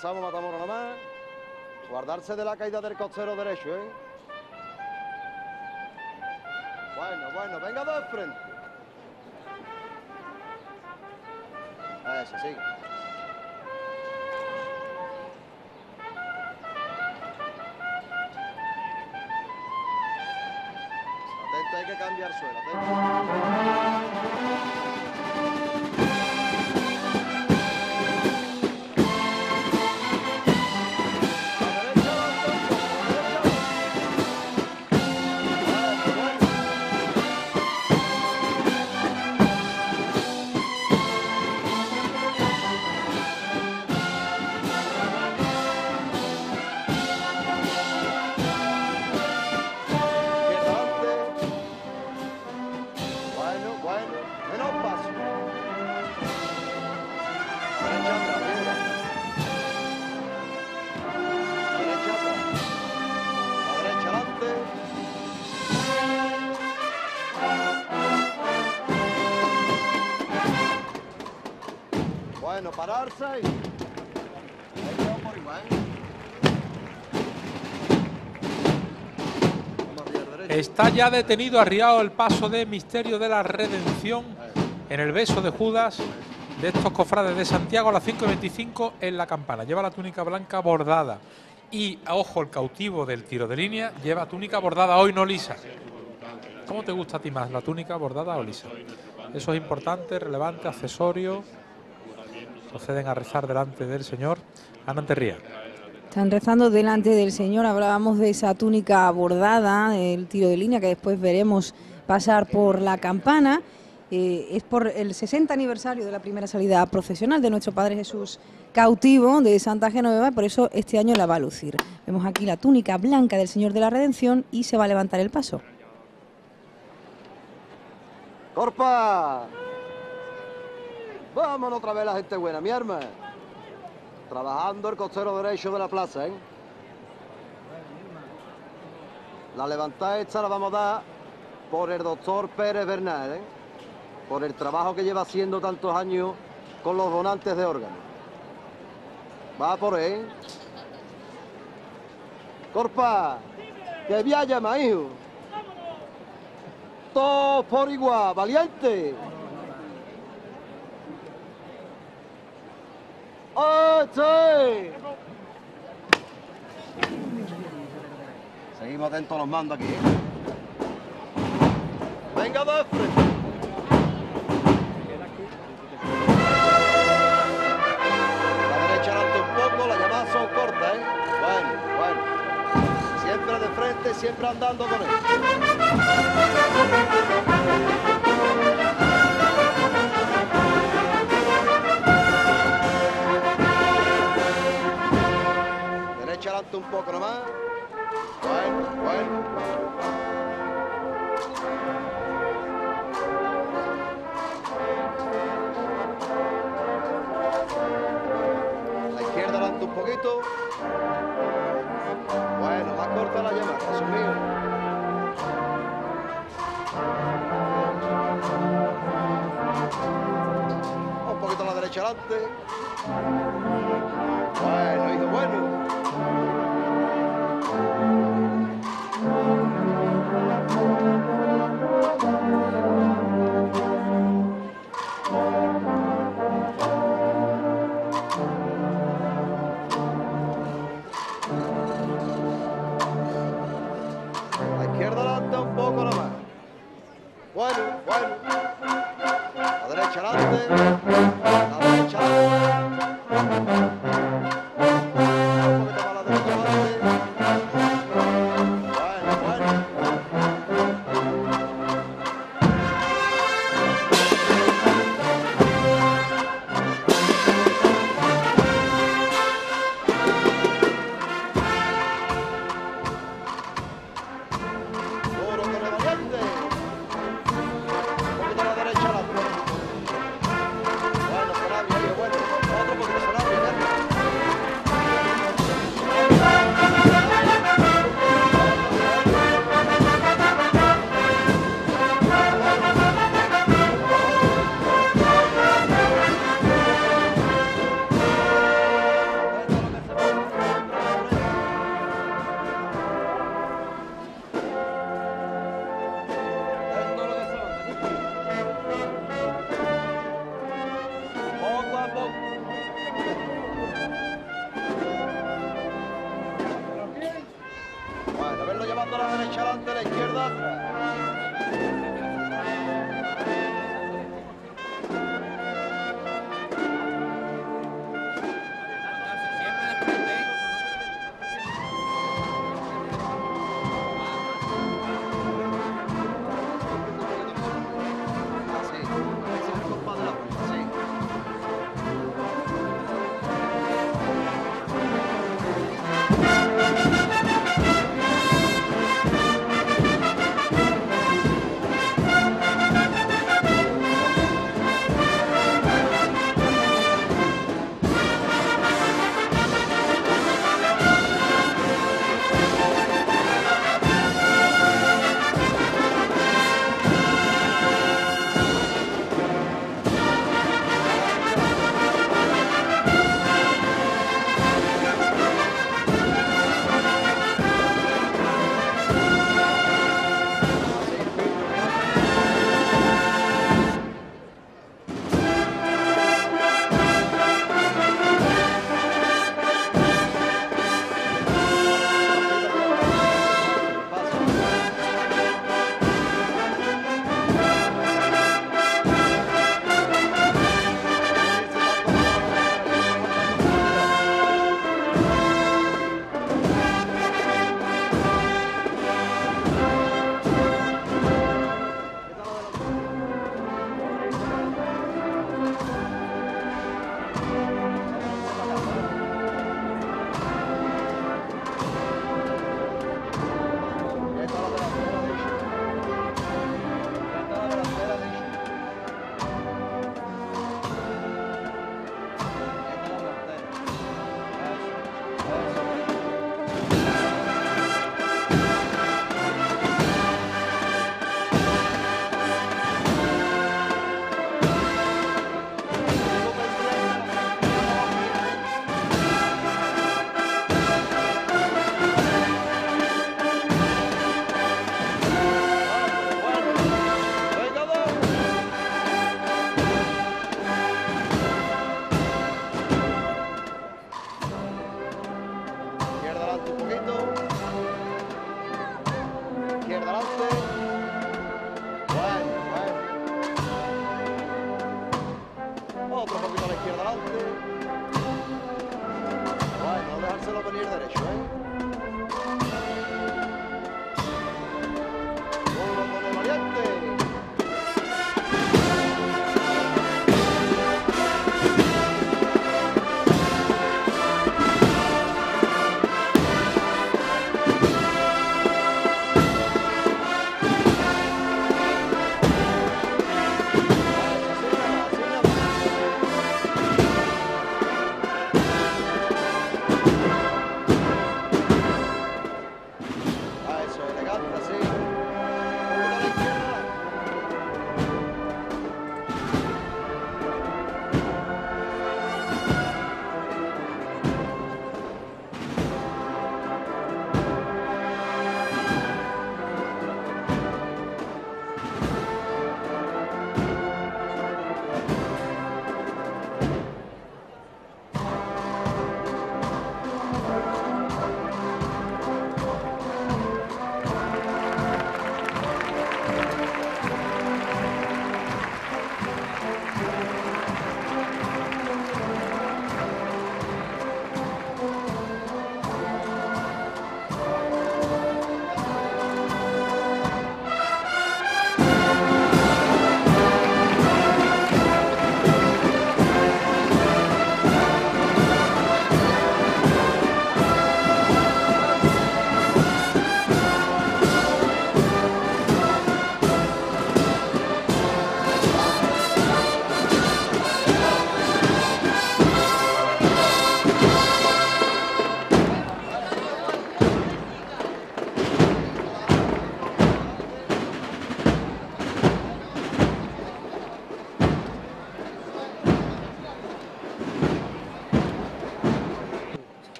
Lo enderezamos, matamos nada más. Guardarse de la caída del costero derecho, ¿eh? Bueno, bueno, venga de frente. Eso, sí. Atento, hay que cambiar suelo. Atento. Pararse. Está ya detenido, arriado el paso de Misterio de la Redención en el beso de Judas de estos cofrades de Santiago a las 5 y 25 en la campana. Lleva la túnica blanca bordada. Y, ojo, el cautivo del tiro de línea lleva túnica bordada hoy, no lisa. ¿Cómo te gusta a ti más, la túnica bordada o lisa? Eso es importante, relevante, accesorio. Proceden a rezar delante del Señor. Ana Terría. Están rezando delante del Señor. Hablábamos de esa túnica bordada, el tiro de línea, que después veremos pasar por la campana. Eh, es por el 60 aniversario de la primera salida profesional de nuestro Padre Jesús cautivo de Santa Genoveva, y por eso este año la va a lucir. Vemos aquí la túnica blanca del Señor de la Redención y se va a levantar el paso. ¡Corpa! Vámonos otra vez la gente buena, mi arma. Trabajando el costero derecho de la plaza, ¿eh? La levantada esta la vamos a dar por el doctor Pérez Bernal, ¿eh? Por el trabajo que lleva haciendo tantos años con los donantes de órganos. Va por él. Corpa, que viaya, ma hijo. Todos por igual, valiente. ¡Este! Seguimos atentos a los mandos aquí. ¿eh? Venga de frente. La derecha adelante un poco, las llamadas son cortas, ¿eh? Bueno, bueno. Siempre de frente, siempre andando con él. Un poco nomás. Bueno, bueno. La izquierda adelante un poquito. Bueno, más corta la llamada, Jesús mío. Un poquito a la derecha adelante. Bueno, hijo, bueno.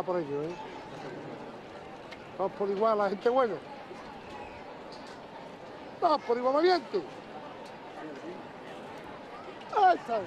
Ah, por ello, ¿eh? Vamos por igual la gente buena. Vamos por igual valiente. Ahí está.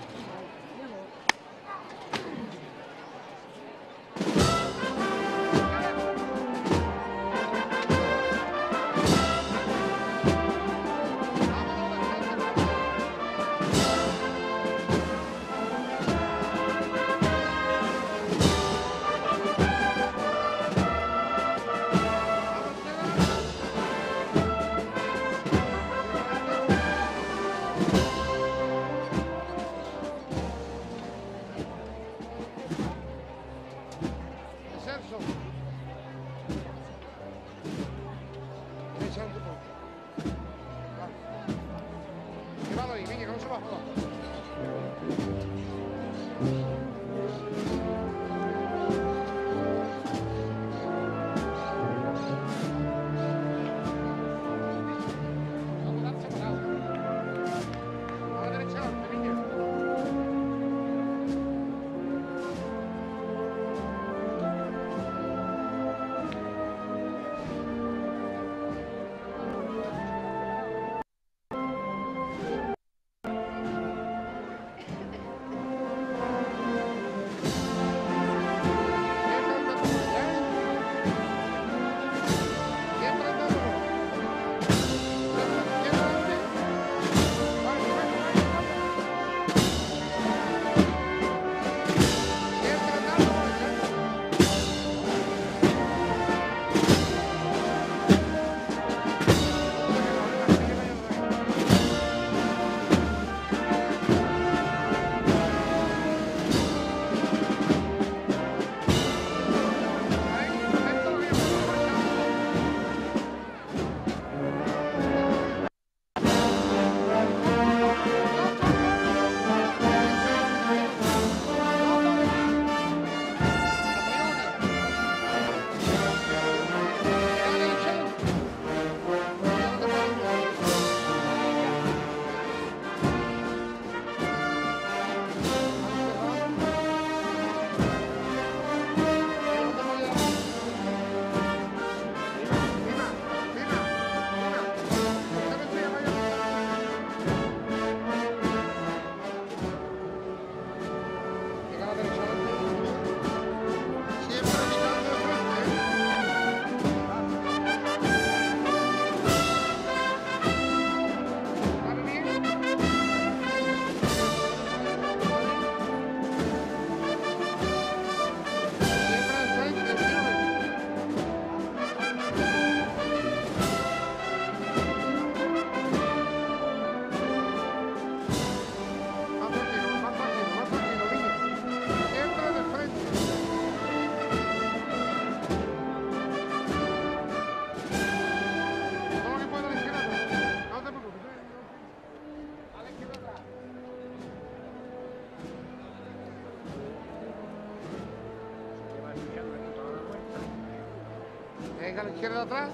Izquierda atrás.